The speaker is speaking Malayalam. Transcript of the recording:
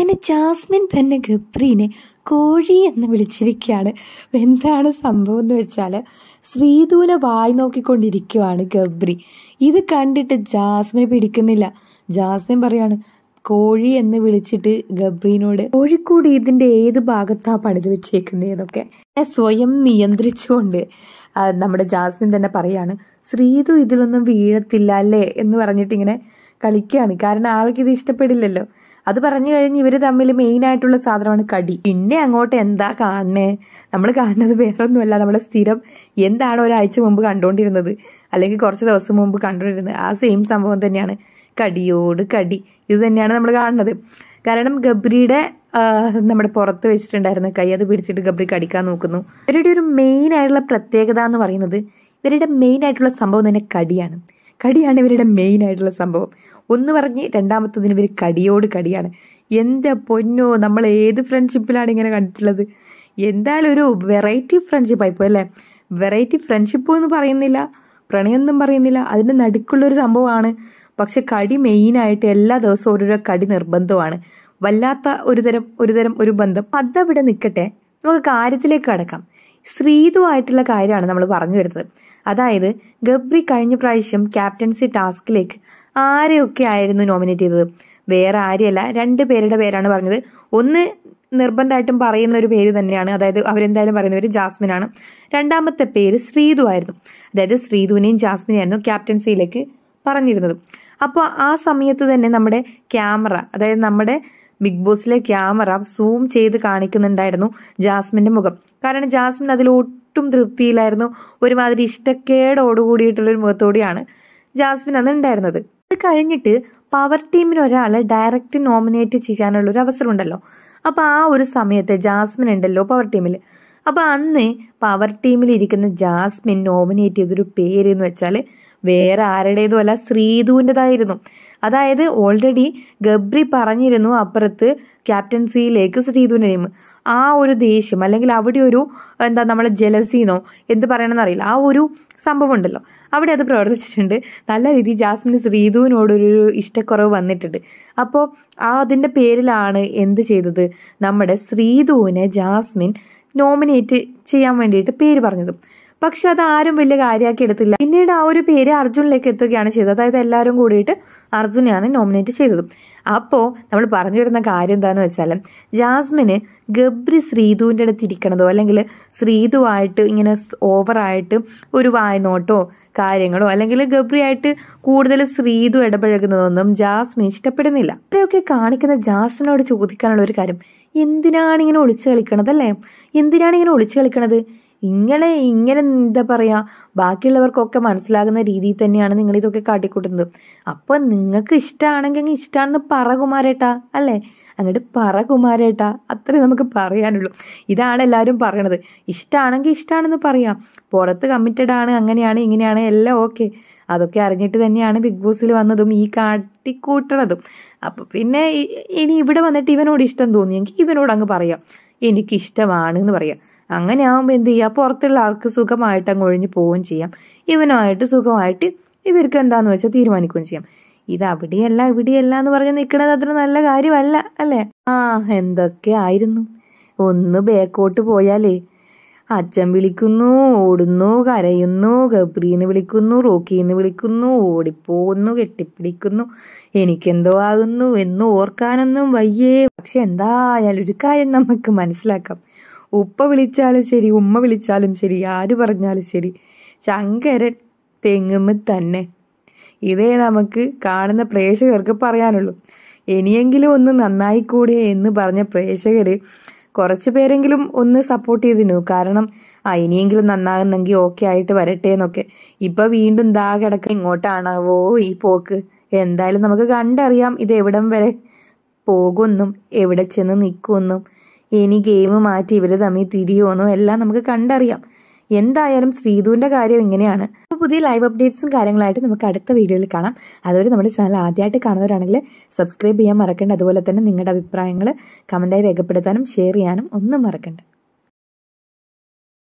അങ്ങനെ ജാസ്മിൻ തന്നെ ഗബ്രീനെ കോഴി എന്ന് വിളിച്ചിരിക്കുകയാണ്. എന്താണ് സംഭവം എന്ന് വെച്ചാൽ ശ്രീദൂനെ വായി നോക്കിക്കൊണ്ടിരിക്കുവാണ് ഗബ്രി. ഇത് കണ്ടിട്ട് ജാസ്മിൻ പിടിക്കുന്നില്ല. ജാസ്മിൻ പറയാണ് കോഴി എന്ന് വിളിച്ചിട്ട് ഗബ്രീനോട് കോഴിക്കൂട് ഇതിന്റെ ഏത് ഭാഗത്താ പണിത് വെച്ചേക്കുന്നതൊക്കെ സ്വയം നിയന്ത്രിച്ചുകൊണ്ട് നമ്മുടെ ജാസ്മിൻ തന്നെ പറയാണ് ശ്രീതു ഇതിലൊന്നും വീഴത്തില്ല അല്ലേ? എന്ന് പറഞ്ഞിട്ട് ഇങ്ങനെ കളിക്കുകയാണ്. കാരണം ആൾക്ക് ഇത് ഇഷ്ടപ്പെടില്ലല്ലോ. അത് പറഞ്ഞു കഴിഞ്ഞ് ഇവർ തമ്മിൽ മെയിൻ ആയിട്ടുള്ള സാധനമാണ് കടി. പിന്നെ അങ്ങോട്ട് എന്താ കാണണേ? നമ്മൾ കാണുന്നത് വേറൊന്നുമല്ല. നമ്മളെ സ്ഥിരം എന്താണ് ഒരാഴ്ച മുമ്പ് കണ്ടുകൊണ്ടിരുന്നത് അല്ലെങ്കിൽ കുറച്ച് ദിവസം മുമ്പ് കണ്ടുകൊണ്ടിരുന്നത് ആ സെയിം സംഭവം തന്നെയാണ്. കടിയോട് കടി. ഇത് തന്നെയാണ് നമ്മൾ കാണുന്നത്. കാരണം ഗബ്രിയുടെ നമ്മുടെ പുറത്ത് വെച്ചിട്ടുണ്ടായിരുന്ന കൈ അത് പിടിച്ചിട്ട് ഗബ്രി കടിക്കാൻ നോക്കുന്നു. ഇവരുടെ ഒരു മെയിൻ ആയിട്ടുള്ള പ്രത്യേകത എന്ന് പറയുന്നത് ഇവരുടെ മെയിൻ ആയിട്ടുള്ള സംഭവം തന്നെ കടിയാണ്. കടിയാണ് ഇവരുടെ മെയിൻ ആയിട്ടുള്ള സംഭവം. ഒന്ന് പറഞ്ഞ് രണ്ടാമത്തതിന് ഇവർ കടിയോട് കടിയാണ്. എന്താ പൊന്നോ നമ്മൾ ഏത് ഫ്രണ്ട്ഷിപ്പിലാണ് ഇങ്ങനെ കണ്ടിട്ടുള്ളത്? എന്തായാലും ഒരു വെറൈറ്റി ഫ്രണ്ട്ഷിപ്പ് ആയിപ്പോ അല്ലേ? വെറൈറ്റി ഫ്രണ്ട്ഷിപ്പ് എന്ന് പറയുന്നില്ല പ്രണയമൊന്നും പറയുന്നില്ല. അതിന്റെ നടുക്കുള്ളൊരു സംഭവമാണ്. പക്ഷെ കടി മെയിനായിട്ട് എല്ലാ ദിവസവും ഓരോരോ കടി നിർബന്ധമാണ്. വല്ലാത്ത ഒരു തരം ഒരു തരം ഒരു ബന്ധം. അതവിടെ നിൽക്കട്ടെ നമുക്ക് കാര്യത്തിലേക്ക് കടക്കാം. ശ്രീതുവായിട്ടുള്ള കാര്യമാണ് നമ്മൾ പറഞ്ഞു വരുന്നത്. അതായത് ഗബ്രി കഴിഞ്ഞ പ്രാവശ്യം ക്യാപ്റ്റൻസി ടാസ്കിലേക്ക് ആരെയൊക്കെ ആയിരുന്നു നോമിനേറ്റ് ചെയ്തത്? വേറെ ആരെയല്ല രണ്ട് പേരുടെ പേരാണ് പറഞ്ഞത്. ഒന്ന് നിർബന്ധമായിട്ടും പറയുന്ന ഒരു പേര് തന്നെയാണ്. അതായത് അവരെന്തായാലും പറയുന്ന പേര് ജാസ്മിൻ ആണ് രണ്ടാമത്തെ പേര് ശ്രീതു ആയിരുന്നു. അതായത് ശ്രീതുവിനെയും ജാസ്മിനെയായിരുന്നു ക്യാപ്റ്റൻസിയിലേക്ക് പറഞ്ഞിരുന്നത്. അപ്പോൾ ആ സമയത്ത് തന്നെ നമ്മുടെ ക്യാമറ അതായത് നമ്മുടെ ബിഗ് ബോസിലെ ക്യാമറ സൂം ചെയ്ത് കാണിക്കുന്നുണ്ടായിരുന്നു ജാസ്മിന്റെ മുഖം. കാരണം ജാസ്മിൻ അതിൽ ഒട്ടും തൃപ്തിയിലായിരുന്നു ഒരുമാതിരി ഇഷ്ടക്കേടോടുകൂടിയിട്ടുള്ളൊരു മുഖത്തോടെയാണ് ജാസ്മിൻ അന്ന് ഉണ്ടായിരുന്നത്. അത് കഴിഞ്ഞിട്ട് പവർ ടീമിന് ഒരാളെ ഡയറക്റ്റ് നോമിനേറ്റ് ചെയ്യാനുള്ള ഒരു അവസരം ഉണ്ടല്ലോ അപ്പൊ ആ ഒരു സമയത്ത് ജാസ്മിൻ ഉണ്ടല്ലോ പവർ ടീമിൽ അപ്പൊ അന്ന് പവർ ടീമിൽ ഇരിക്കുന്ന ജാസ്മിൻ നോമിനേറ്റ് ചെയ്തൊരു പേര് എന്ന് വെച്ചാൽ വേറെ ആരുടേതും അല്ല ശ്രീധുവിന്റെതായിരുന്നു അതായത് ഓൾറെഡി ഗബ്രി പറഞ്ഞിരുന്നു അപ്പുറത്ത് ക്യാപ്റ്റൻസിയിലേക്ക് ശ്രീധുവിന്റെ നെയിം ആ ഒരു ദേഷ്യം അല്ലെങ്കിൽ അവിടെ ഒരു എന്താ നമ്മളെ ജലസീനോ എന്ത് പറയണമെന്ന് അറിയില്ല. ആ ഒരു സംഭവം ഉണ്ടല്ലോ. അവിടെ അത് പ്രവർത്തിച്ചിട്ടുണ്ട്. നല്ല രീതിയിൽ ജാസ്മിന് ശ്രീധുവിനോടൊരു ഇഷ്ടക്കുറവ് വന്നിട്ടുണ്ട്. അപ്പോൾ ആ അതിന്റെ പേരിലാണ് എന്ത് ചെയ്തത്? നമ്മുടെ ശ്രീധുവിനെ ജാസ്മിൻ നോമിനേറ്റ് ചെയ്യാൻ വേണ്ടിയിട്ട് പേര് പറഞ്ഞത്. പക്ഷെ അത് ആരും വലിയ കാര്യമാക്കി എടുത്തില്ല. പിന്നീട് ആ ഒരു പേര് അർജുനിലേക്ക് എത്തുകയാണ് ചെയ്തത്. അതായത് എല്ലാവരും കൂടിയിട്ട് അർജുനെയാണ് നോമിനേറ്റ് ചെയ്തത്. അപ്പോൾ നമ്മൾ പറഞ്ഞു വരുന്ന കാര്യം എന്താണെന്ന് വെച്ചാൽ ജാസ്മിന് ഗബ്രി ശ്രീധുവിന്റെ അടുത്ത് ഇരിക്കണതോ അല്ലെങ്കിൽ ശ്രീധുവായിട്ട് ഇങ്ങനെ ഓവറായിട്ട് ഒരു വായ്നോട്ടോ കാര്യങ്ങളോ അല്ലെങ്കിൽ ഗബ്രിയായിട്ട് കൂടുതൽ ശ്രീധു ഇടപഴകുന്നതൊന്നും ജാസ്മിൻ ഇഷ്ടപ്പെടുന്നില്ല. അത്രയൊക്കെ കാണിക്കുന്ന ജാസ്മിനോട് ചോദിക്കാനുള്ള ഒരു കാര്യം എന്തിനാണ് ഇങ്ങനെ ഒളിച്ചു കളിക്കണത് അല്ലേ എന്തിനാണ് ഇങ്ങനെ ഒളിച്ചു കളിക്കണത്? ഇങ്ങനെ ഇങ്ങനെ എന്താ പറയാ ബാക്കിയുള്ളവർക്കൊക്കെ മനസ്സിലാകുന്ന രീതിയിൽ തന്നെയാണ് നിങ്ങൾ ഇതൊക്കെ കാട്ടിക്കൂട്ടുന്നത്. അപ്പൊ നിങ്ങൾക്ക് ഇഷ്ടമാണെങ്കിൽ ഇഷ്ടമാണെന്ന് പറ കുമാരേട്ടാ അല്ലേ? അങ്ങോട്ട് പറ കുമാരേട്ടാ അത്രേ നമുക്ക് പറയാനുള്ളൂ. ഇതാണ് എല്ലാവരും പറയണത്. ഇഷ്ടമാണെങ്കിൽ ഇഷ്ടമാണെന്ന് പറയാം. പുറത്ത് കമ്മിറ്റഡ് ആണ് അങ്ങനെയാണ് ഇങ്ങനെയാണ് എല്ലാം ഓക്കെ അതൊക്കെ അറിഞ്ഞിട്ട് തന്നെയാണ് ബിഗ് ബോസിൽ വന്നതും ഈ കാട്ടിക്കൂട്ടണതും. അപ്പൊ പിന്നെ ഇനി ഇവിടെ വന്നിട്ട് ഇവനോട് ഇഷ്ടം തോന്നിയെങ്കിൽ ഇവനോട് അങ്ങ് പറയാം. എനിക്ക് ഇഷ്ടമാണ് എന്ന് പറയാം. അങ്ങനെ ആകുമ്പോൾ എന്ത് ചെയ്യുക പുറത്തുള്ള ആൾക്ക് സുഖമായിട്ട് അങ്ങ് ഒഴിഞ്ഞു പോവുകയും ചെയ്യാം. ഇവനുമായിട്ട് സുഖമായിട്ട് ഇവർക്ക് എന്താന്ന് വെച്ചാൽ തീരുമാനിക്കുകയും ചെയ്യാം. ഇത് അവിടെയല്ല ഇവിടെയല്ല എന്ന് പറഞ്ഞ് നിൽക്കുന്നത് അത്ര നല്ല കാര്യമല്ല അല്ലേ? ആ എന്തൊക്കെ ആയിരുന്നു. ഒന്ന് ബേക്കോട്ട് പോയാലേ. അച്ഛൻ വിളിക്കുന്നു ഓടുന്നു കരയുന്നു ഗബ്രീന്ന് വിളിക്കുന്നു റോക്കിന്ന് വിളിക്കുന്നു ഓടിപ്പോകുന്നു കെട്ടിപ്പിടിക്കുന്നു. എനിക്കെന്തോ ആകുന്നു എന്ന് ഓർക്കാനൊന്നും വയ്യേ. പക്ഷെ എന്തായാലും ഒരു കാര്യം നമുക്ക് മനസ്സിലാക്കാം. ഉപ്പ വിളിച്ചാലും ശരി ഉമ്മ വിളിച്ചാലും ശരി ആര് പറഞ്ഞാലും ശരി ശങ്കരൻ തെങ്ങുമ്മ തന്നെ. ഇതേ നമുക്ക് കാണുന്ന പ്രേക്ഷകർക്ക് പറയാനുള്ളൂ. ഇനിയെങ്കിലും ഒന്ന് നന്നായിക്കൂടെ എന്ന് പറഞ്ഞ പ്രേക്ഷകർ കുറച്ച് പേരെങ്കിലും ഒന്ന് സപ്പോർട്ട് ചെയ്തിരുന്നു കാരണം ആ ഇനിയെങ്കിലും നന്നാകുന്നെങ്കിൽ ഓക്കെ ആയിട്ട് വരട്ടെ എന്നൊക്കെ. ഇപ്പൊ വീണ്ടും ദാ കിടക്ക ഇങ്ങോട്ടാണാവോ ഈ പോക്ക്? എന്തായാലും നമുക്ക് കണ്ടറിയാം ഇത് എവിടം വരെ പോകുമെന്നും എവിടെ ചെന്ന് നിൽക്കുമെന്നും ഇനി ഗെയിം മാറ്റി ഇവർ തമ്മിൽ തിരിയോന്നോ എല്ലാം നമുക്ക് കണ്ടറിയാം. എന്തായാലും ശ്രീധുവിന്റെ കാര്യം ഇങ്ങനെയാണ്. അപ്പോൾ പുതിയ ലൈവ് അപ്ഡേറ്റ്സും കാര്യങ്ങളായിട്ട് നമുക്ക് അടുത്ത വീഡിയോയിൽ കാണാം. അതുവരെ നമ്മുടെ ചാനൽ ആദ്യമായിട്ട് കാണുന്നവരാണെങ്കിൽ സബ്സ്ക്രൈബ് ചെയ്യാൻ മറക്കണ്ട. അതുപോലെ തന്നെ നിങ്ങളുടെ അഭിപ്രായങ്ങൾ കമന്റായി രേഖപ്പെടുത്താനും ഷെയർ ചെയ്യാനും ഒന്നും മറക്കണ്ട.